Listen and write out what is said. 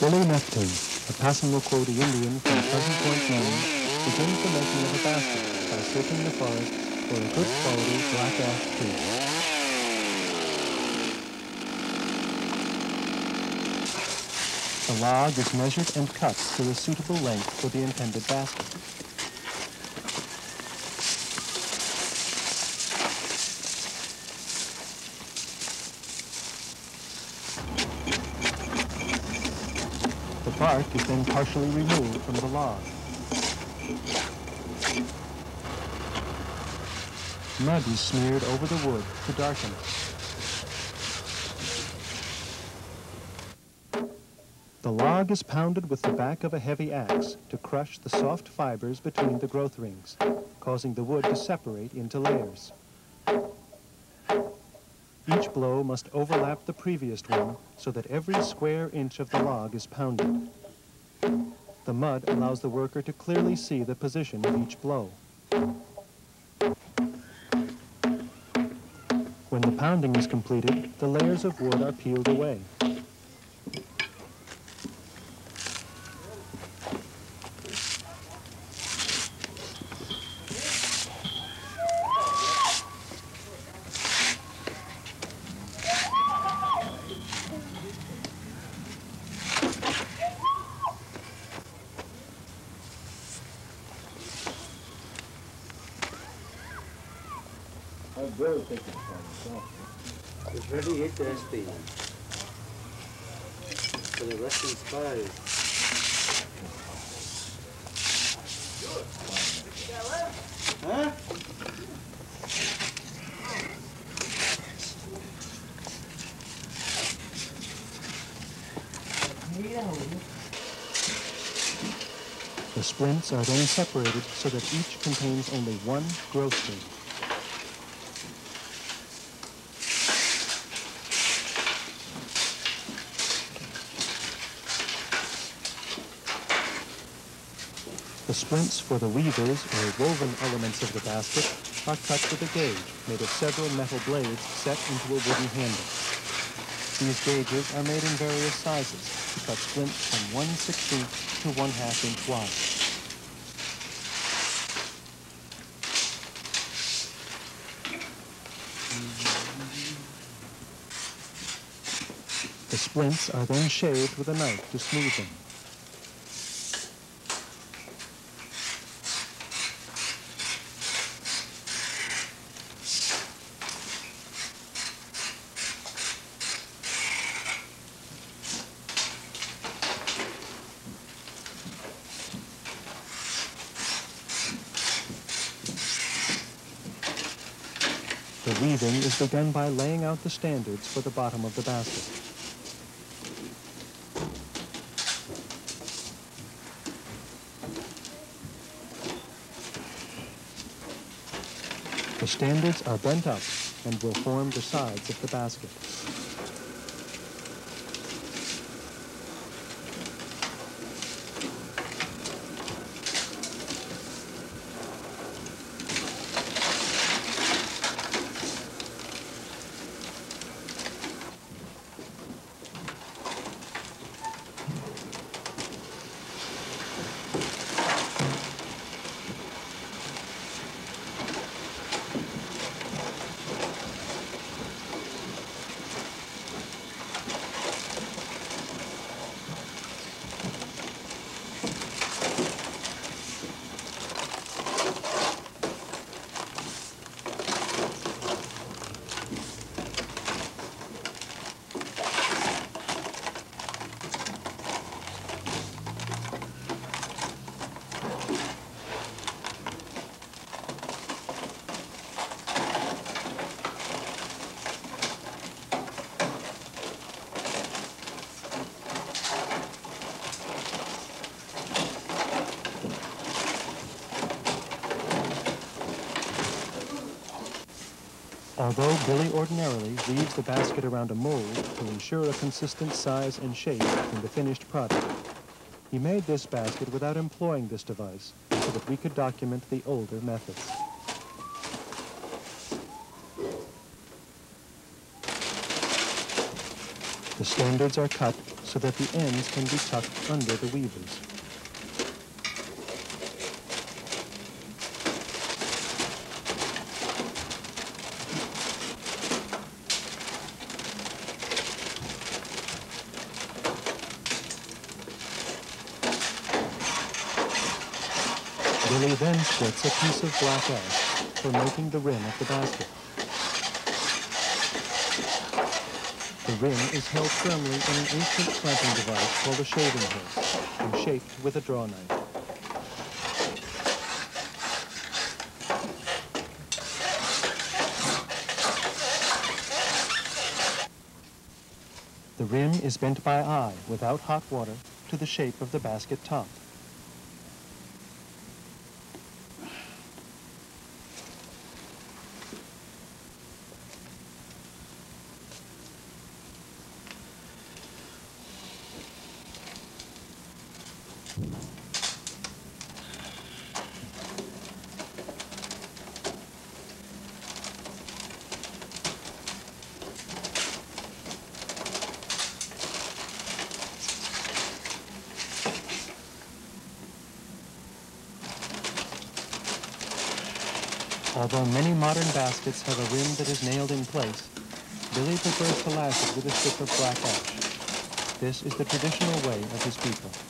Billy Neptune, a Passamaquoddy Indian from Pleasant Point, Maine, begins the making of a basket by searching the forest for a good quality black ash tree. The log is measured and cut to a suitable length for the intended basket. Bark is then partially removed from the log. Mud is smeared over the wood to darken it. The log is pounded with the back of a heavy axe to crush the soft fibers between the growth rings, causing the wood to separate into layers. Each blow must overlap the previous one so that every square inch of the log is pounded. The mud allows the worker to clearly see the position of each blow. When the pounding is completed, the layers of wood are peeled away. It's SP. For the Russian spies. The splints are then separated so that each contains only one growth ring. Splints for the weavers or woven elements of the basket are cut with a gauge made of several metal blades set into a wooden handle. These gauges are made in various sizes to cut splints from 1 16th to 1 half inch wide. The splints are then shaved with a knife to smooth them. The weaving is begun by laying out the standards for the bottom of the basket. The standards are bent up and will form the sides of the basket. Although Billy ordinarily weaves the basket around a mold to ensure a consistent size and shape in the finished product, he made this basket without employing this device so that we could document the older methods. The standards are cut so that the ends can be tucked under the weavers. Billy then splits a piece of black ash for making the rim of the basket. The rim is held firmly in an ancient clamping device called a shaving head and shaped with a draw knife. The rim is bent by eye without hot water to the shape of the basket top. Although many modern baskets have a rim that is nailed in place, Billy prefers to lash it with a strip of black ash. This is the traditional way of his people.